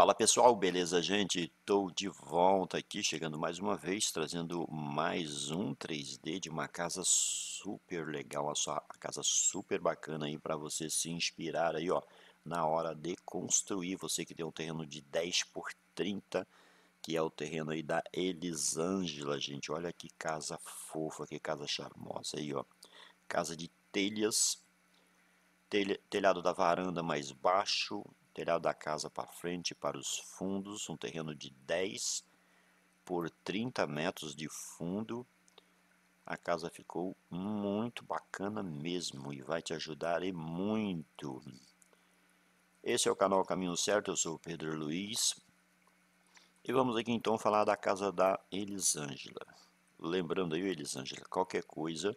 Fala pessoal, beleza gente? Estou de volta aqui, chegando mais uma vez, trazendo mais um 3D de uma casa super legal, a sua casa super bacana aí para você se inspirar aí, ó, na hora de construir. Você que tem um terreno de 10 por 30, que é o terreno aí da Elisângela, gente. Olha que casa fofa, que casa charmosa aí, ó. Casa de telhas, telha, telhado da varanda mais baixo, telhado da casa para frente para os fundos, um terreno de 10 por 30 metros de fundo. A casa ficou muito bacana mesmo e vai te ajudar e muito. Esse é o canal Caminho Certo, eu sou o Pedro Luiz. E vamos aqui então falar da casa da Elisângela. Lembrando aí, Elisângela, qualquer coisa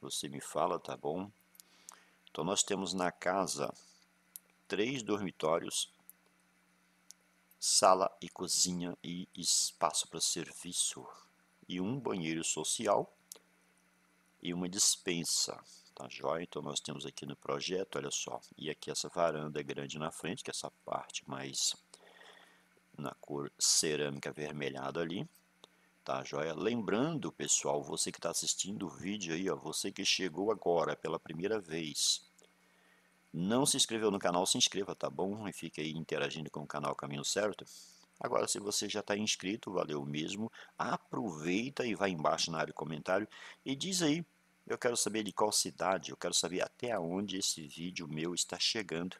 você me fala, tá bom? Então nós temos na casa três dormitórios, sala e cozinha e espaço para serviço, e um banheiro social e uma dispensa. Tá joia? Então nós temos aqui no projeto, olha só, e aqui essa varanda grande na frente, que é essa parte mais na cor cerâmica avermelhada ali. Tá joia? Lembrando, pessoal, você que está assistindo o vídeo aí, ó, você que chegou agora pela primeira vez, não se inscreveu no canal, se inscreva, tá bom? E fique aí interagindo com o canal Caminho Certo. Agora, se você já está inscrito, valeu mesmo. Aproveita e vai embaixo na área de comentário e diz aí. Eu quero saber de qual cidade, eu quero saber até onde esse vídeo meu está chegando.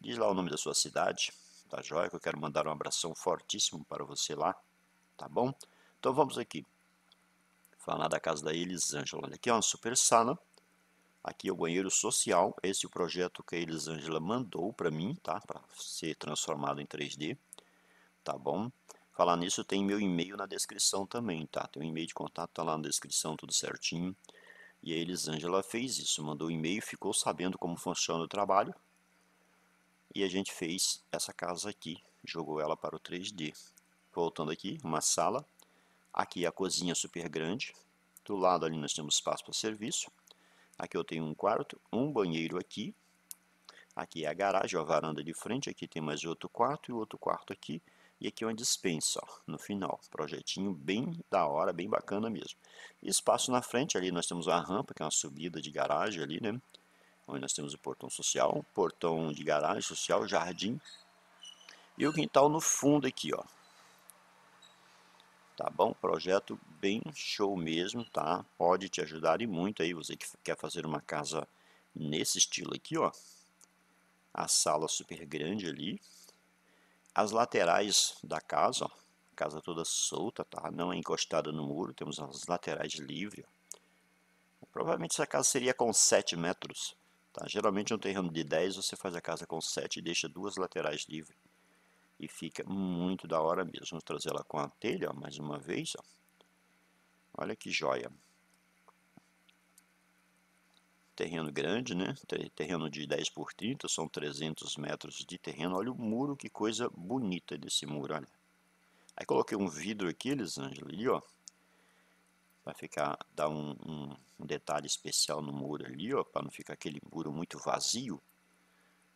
Diz lá o nome da sua cidade, tá joia? Que eu quero mandar um abração fortíssimo para você lá, tá bom? Então vamos aqui. Falar da casa da Elisângela. Olha aqui é uma super sala Aqui é o banheiro social, esse é o projeto que a Elisângela mandou para mim, tá? Para ser transformado em 3D, tá bom? Falar nisso, tem meu e-mail na descrição também, tá? Tem um e-mail de contato, tá lá na descrição, tudo certinho. E a Elisângela fez isso, mandou um e-mail, ficou sabendo como funciona o trabalho. E a gente fez essa casa aqui, jogou ela para o 3D. Voltando aqui, uma sala. Aqui é a cozinha super grande. Do lado ali nós temos espaço para serviço. Aqui eu tenho um quarto, um banheiro aqui. Aqui é a garagem, a varanda de frente. Aqui tem mais outro quarto e outro quarto aqui. E aqui uma dispensa, ó, no final. Projetinho bem da hora, bem bacana mesmo. espaço na frente, ali nós temos uma rampa, que é uma subida de garagem ali, né? Onde nós temos o portão social, portão de garagem social, jardim. E o quintal no fundo aqui, ó. Tá bom? Projeto bem show mesmo, tá? Pode te ajudar e muito aí, você que quer fazer uma casa nesse estilo aqui, ó. A sala super grande ali. As laterais da casa, ó. Casa toda solta, tá? Não é encostada no muro, temos as laterais livres. Provavelmente essa casa seria com 7 metros, tá? Geralmente um terreno de 10 você faz a casa com 7 e deixa duas laterais livres e fica muito da hora mesmo. Vamos trazer ela com a telha, ó, mais uma vez, ó. Olha que joia. Terreno grande, né? Terreno de 10 por 30, são 300 metros de terreno. Olha o muro, que coisa bonita desse muro, olha. Aí coloquei um vidro aqui, Elisângela, ali, ó. Vai ficar, dar um, um, um detalhe especial no muro ali, ó, para não ficar aquele muro muito vazio.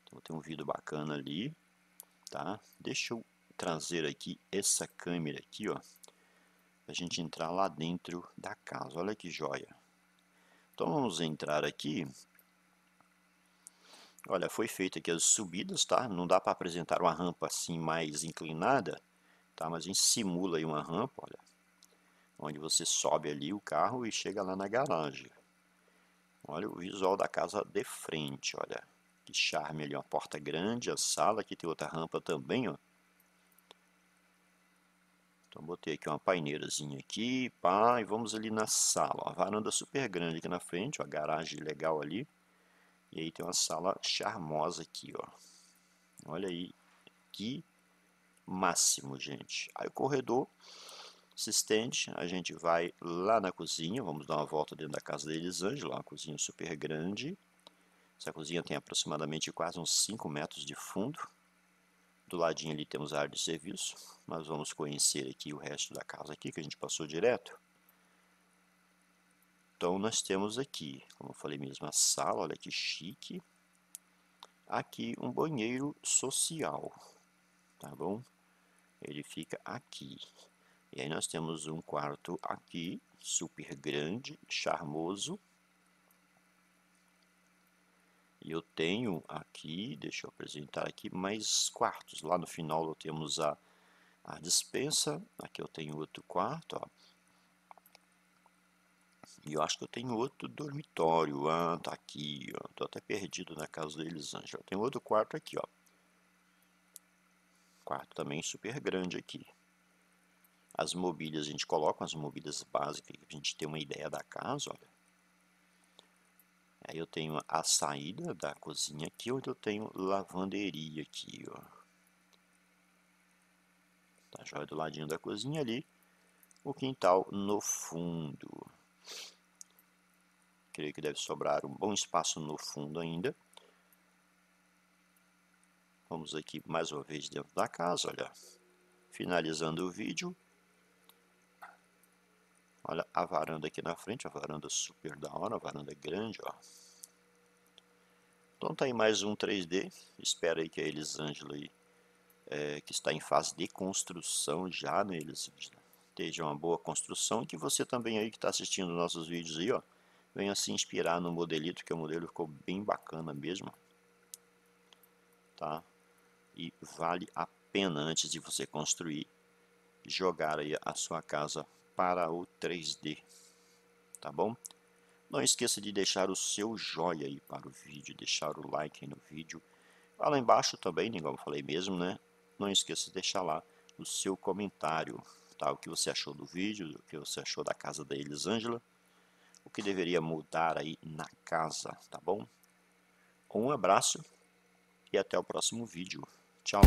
Então tem um vidro bacana ali tá? Deixa eu trazer aqui essa câmera aqui, ó, pra gente entrar lá dentro da casa. Olha que joia. Então vamos entrar aqui. Olha, foi feita aqui as subidas, tá? Não dá para apresentar uma rampa assim mais inclinada, tá? Mas a gente simula aí uma rampa, olha. Onde você sobe ali o carro e chega lá na garagem. Olha o visual da casa de frente, olha. Que charme ali, uma porta grande, a sala, aqui tem outra rampa também, ó. Então botei aqui uma paineirazinha aqui, pá, e vamos ali na sala, ó, a varanda super grande aqui na frente, ó, a garagem legal ali. E aí tem uma sala charmosa aqui, ó. Olha aí, que máximo, gente. Aí o corredor se estende, a gente vai lá na cozinha, vamos dar uma volta dentro da casa da Elisângela, uma cozinha super grande. Essa cozinha tem aproximadamente quase uns 5 metros de fundo. Do ladinho ali temos a área de serviço. Mas vamos conhecer aqui o resto da casa aqui, que a gente passou direto. Então nós temos aqui, como eu falei mesmo, a sala, olha que chique. Aqui um banheiro social. tá bom? Ele fica aqui. E aí nós temos um quarto aqui, super grande, charmoso. E eu tenho aqui, deixa eu apresentar aqui, mais quartos. Lá no final temos a, a dispensa. Aqui eu tenho outro quarto, ó. E eu acho que eu tenho outro dormitório. Ah, tá aqui, ó. Tô até perdido na casa deles, Ângela. Tem outro quarto aqui, ó. Quarto também super grande aqui. As mobílias, a gente coloca as mobílias básicas a gente ter uma ideia da casa, olha. Aí eu tenho a saída da cozinha aqui, onde eu tenho lavanderia aqui, ó. Tá joia do ladinho da cozinha ali. O quintal no fundo. Creio que deve sobrar um bom espaço no fundo ainda. Vamos aqui mais uma vez dentro da casa, olha. Finalizando o vídeo. Olha a varanda aqui na frente, a varanda super da hora, a varanda grande, ó. Então tá aí mais um 3D. Espero aí que a Elisângela aí, é, que está em fase de construção já, né, Elisângela? Esteja uma boa construção e que você também aí que está assistindo nossos vídeos aí, ó venha se inspirar no modelito, que o modelo ficou bem bacana mesmo. Tá? E vale a pena antes de você construir, jogar aí a sua casa para o 3D. Tá bom? Não esqueça de deixar o seu joinha aí para o vídeo, deixar o like aí no vídeo. Lá embaixo também, né, como eu falei mesmo, né? Não esqueça de deixar lá o seu comentário, tá? O que você achou do vídeo, o que você achou da casa da Elisângela o que deveria mudar aí na casa, tá bom? Um abraço e até o próximo vídeo. Tchau!